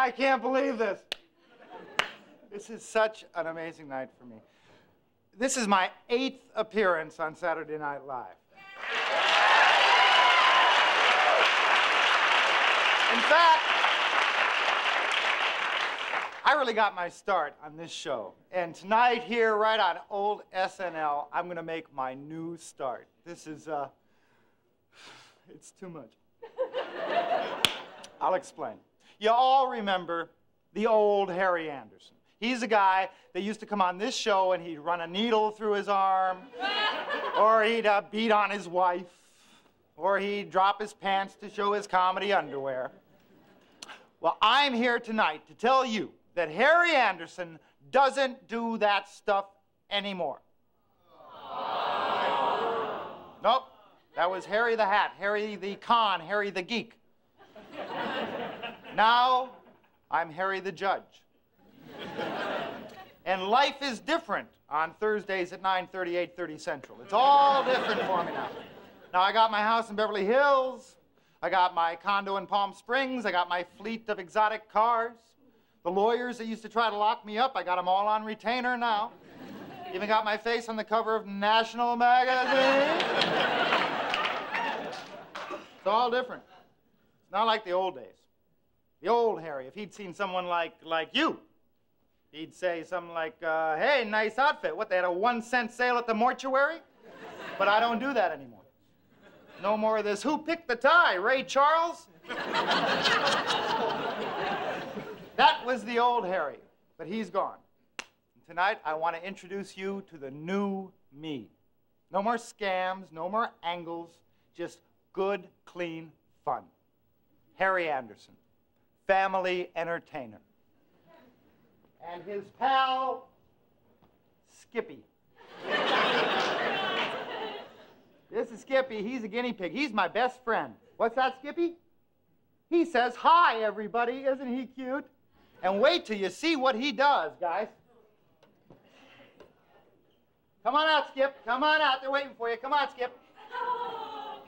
I can't believe this. This is such an amazing night for me. This is my eighth appearance on Saturday Night Live. In fact, I really got my start on this show. And tonight, here, right on old SNL, I'm going to make my new start. This is, uh, it's too much. I'll explain. You all remember the old Harry Anderson. He's a guy that used to come on this show and he'd run a needle through his arm, or he'd uh, beat on his wife, or he'd drop his pants to show his comedy underwear. Well, I'm here tonight to tell you that Harry Anderson doesn't do that stuff anymore. Nope, that was Harry the Hat, Harry the Con, Harry the Geek. Now, I'm Harry the Judge. and life is different on Thursdays at 9:30, 8:30 Central. It's all different for me now. Now I got my house in Beverly Hills. I got my condo in Palm Springs. I got my fleet of exotic cars. The lawyers that used to try to lock me up, I got them all on retainer now. Even got my face on the cover of National Magazine. it's all different. It's not like the old days. The old Harry, if he'd seen someone like, like you, he'd say something like, uh, hey, nice outfit. What, they had a one cent sale at the mortuary? But I don't do that anymore. No more of this, who picked the tie, Ray Charles? that was the old Harry, but he's gone. And tonight, I want to introduce you to the new me. No more scams, no more angles, just good, clean fun. Harry Anderson family entertainer. And his pal, Skippy. this is Skippy. He's a guinea pig. He's my best friend. What's that, Skippy? He says, Hi, everybody. Isn't he cute? And wait till you see what he does, guys. Come on out, Skip. Come on out. They're waiting for you. Come on, Skip.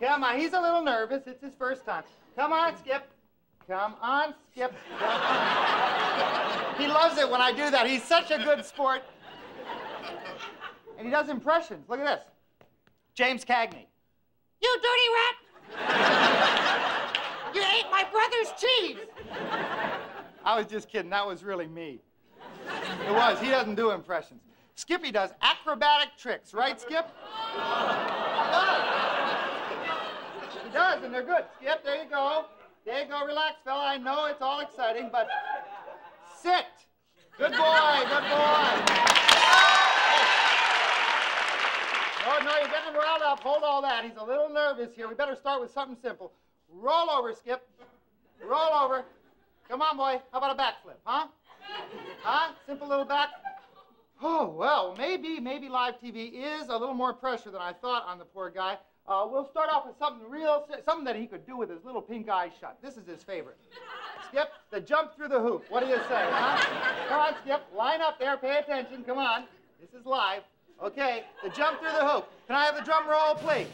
Come on. He's a little nervous. It's his first time. Come on, Skip. Come on, Skip. He loves it when I do that. He's such a good sport. And he does impressions. Look at this. James Cagney. You dirty rat! you ate my brother's cheese! I was just kidding. That was really me. It was. He doesn't do impressions. Skippy does acrobatic tricks, right, Skip? He does. He does, and they're good. Skip, there you go. There you go, relax, fella. I know it's all exciting, but sit. Good boy, good boy. Oh, no, you're getting him riled up. Hold all that. He's a little nervous here. We better start with something simple. Roll over, Skip. Roll over. Come on, boy. How about a backflip, huh? Huh? Simple little back. Oh, well, maybe, maybe live TV is a little more pressure than I thought on the poor guy. Uh, we'll start off with something real, something that he could do with his little pink eyes shut. This is his favorite. Skip, the jump through the hoop. What do you say, huh? Come on, Skip, line up there, pay attention, come on. This is live. Okay, the jump through the hoop. Can I have the drum roll, please?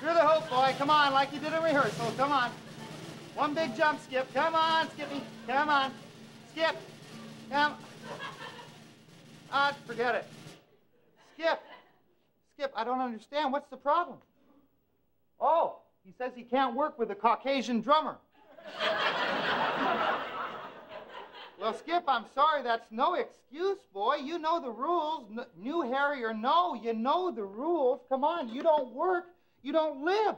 Through the hoop, boy, come on, like you did in rehearsal, come on. One big jump, Skip. Come on, Skippy, come on. Skip, come. Ah, forget it. Skip. Skip, I don't understand. What's the problem? Oh, he says he can't work with a Caucasian drummer. well, Skip, I'm sorry. That's no excuse, boy. You know the rules. N new Harry or no, you know the rules. Come on, you don't work, you don't live.